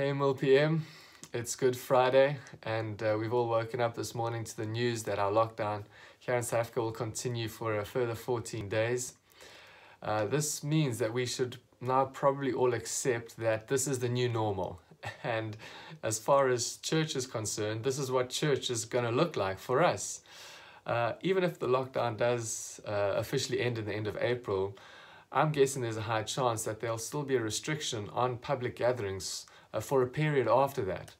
Hey MilPM, it's Good Friday and uh, we've all woken up this morning to the news that our lockdown here in South Africa will continue for a further 14 days. Uh, this means that we should now probably all accept that this is the new normal and as far as church is concerned, this is what church is going to look like for us. Uh, even if the lockdown does uh, officially end in the end of April, I'm guessing there's a high chance that there'll still be a restriction on public gatherings for a period after that,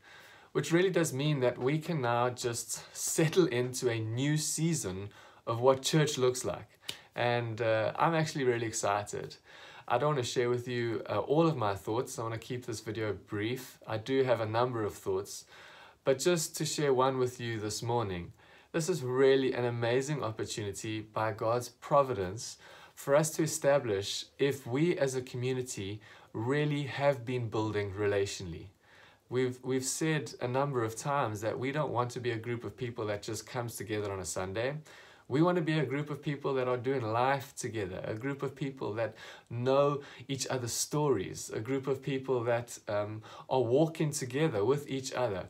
which really does mean that we can now just settle into a new season of what church looks like. And uh, I'm actually really excited. I don't want to share with you uh, all of my thoughts. I want to keep this video brief. I do have a number of thoughts, but just to share one with you this morning. This is really an amazing opportunity by God's providence for us to establish if we as a community really have been building relationally. We've, we've said a number of times that we don't want to be a group of people that just comes together on a Sunday. We want to be a group of people that are doing life together, a group of people that know each other's stories, a group of people that um, are walking together with each other.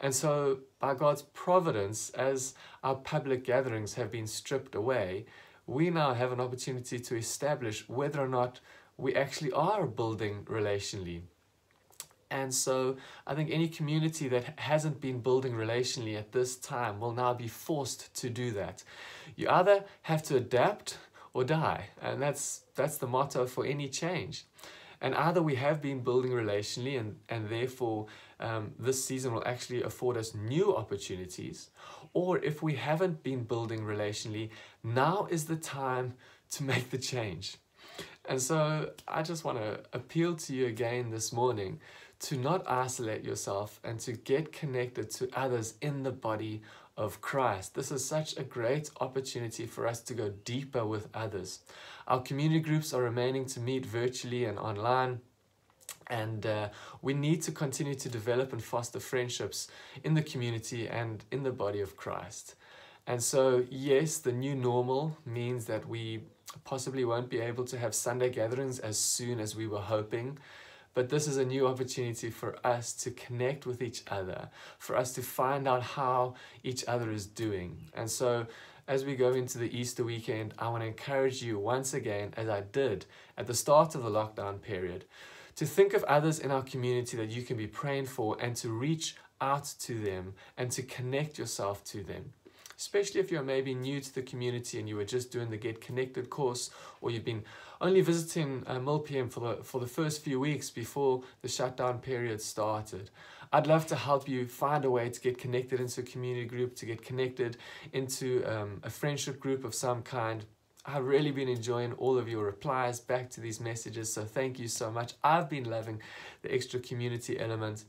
And so, by God's providence, as our public gatherings have been stripped away, we now have an opportunity to establish whether or not we actually are building relationally. And so I think any community that hasn't been building relationally at this time will now be forced to do that. You either have to adapt or die. And that's, that's the motto for any change. And either we have been building relationally and, and therefore um, this season will actually afford us new opportunities. Or if we haven't been building relationally, now is the time to make the change. And so I just want to appeal to you again this morning to not isolate yourself and to get connected to others in the body of Christ. This is such a great opportunity for us to go deeper with others. Our community groups are remaining to meet virtually and online. And uh, we need to continue to develop and foster friendships in the community and in the body of Christ. And so, yes, the new normal means that we possibly won't be able to have Sunday gatherings as soon as we were hoping. But this is a new opportunity for us to connect with each other, for us to find out how each other is doing. And so, as we go into the Easter weekend, I want to encourage you once again, as I did at the start of the lockdown period, to think of others in our community that you can be praying for and to reach out to them and to connect yourself to them especially if you're maybe new to the community and you were just doing the Get Connected course or you've been only visiting uh, MilPM for the, for the first few weeks before the shutdown period started. I'd love to help you find a way to get connected into a community group, to get connected into um, a friendship group of some kind. I've really been enjoying all of your replies back to these messages, so thank you so much. I've been loving the extra community element.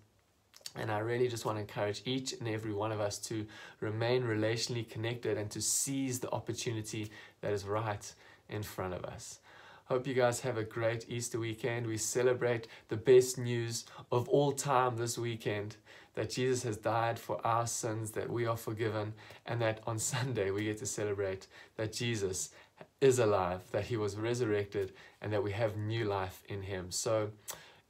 And I really just want to encourage each and every one of us to remain relationally connected and to seize the opportunity that is right in front of us. Hope you guys have a great Easter weekend. We celebrate the best news of all time this weekend that Jesus has died for our sins, that we are forgiven, and that on Sunday we get to celebrate that Jesus is alive, that he was resurrected, and that we have new life in him. So,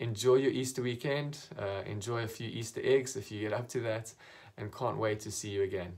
enjoy your Easter weekend. Uh, enjoy a few Easter eggs if you get up to that, and can't wait to see you again.